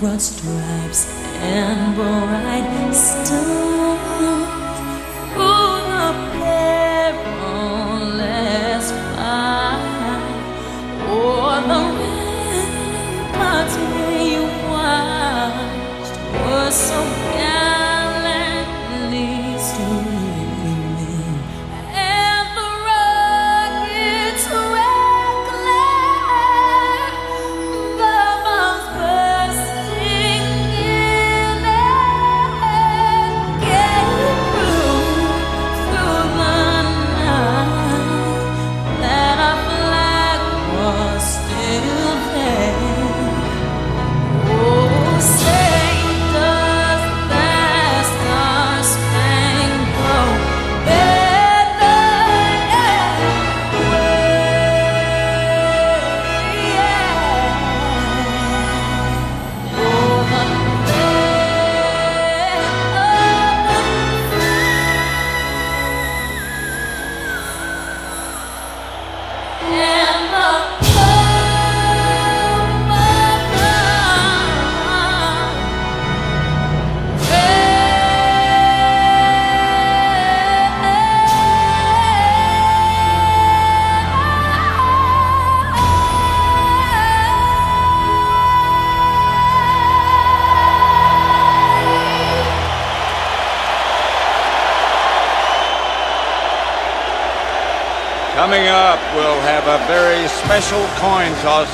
broad stripes and bright stars through the perilous fight, o'er the ramparts we watched were so gallantly Coming up, we'll have a very special coin toss